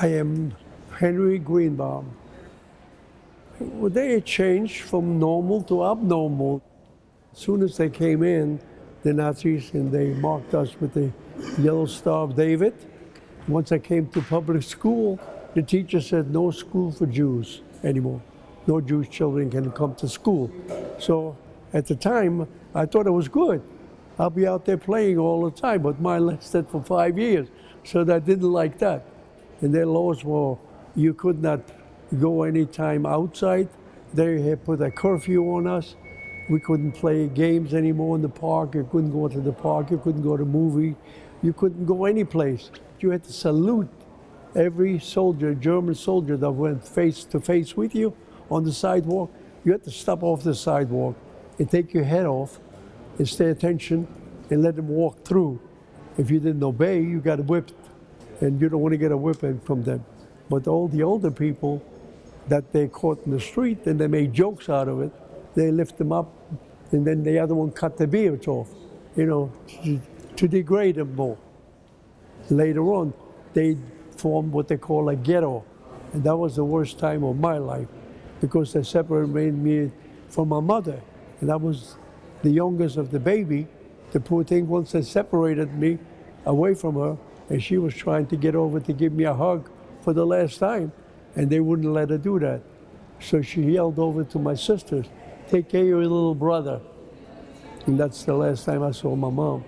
I am Henry Greenbaum. They changed from normal to abnormal. As soon as they came in, the Nazis, and they marked us with the Yellow Star of David. Once I came to public school, the teacher said no school for Jews anymore. No Jewish children can come to school. So at the time, I thought it was good. I'll be out there playing all the time, but mine lasted for five years, so I didn't like that. And their laws were you could not go anytime outside. They had put a curfew on us. We couldn't play games anymore in the park. You couldn't go to the park. You couldn't go to the movie. You couldn't go any place. You had to salute every soldier, German soldier that went face to face with you on the sidewalk. You had to stop off the sidewalk and take your head off and stay attention and let them walk through. If you didn't obey, you got whipped, and you don't want to get a whipping from them. But all the older people that they caught in the street and they made jokes out of it, they lift them up, and then the other one cut the beards off, you know, to, to degrade them more. Later on, they formed what they call a ghetto, and that was the worst time of my life because they separated me from my mother, and I was the youngest of the baby. The poor thing, once they separated me away from her, and she was trying to get over to give me a hug for the last time, and they wouldn't let her do that. So she yelled over to my sisters, take care of your little brother. And that's the last time I saw my mom.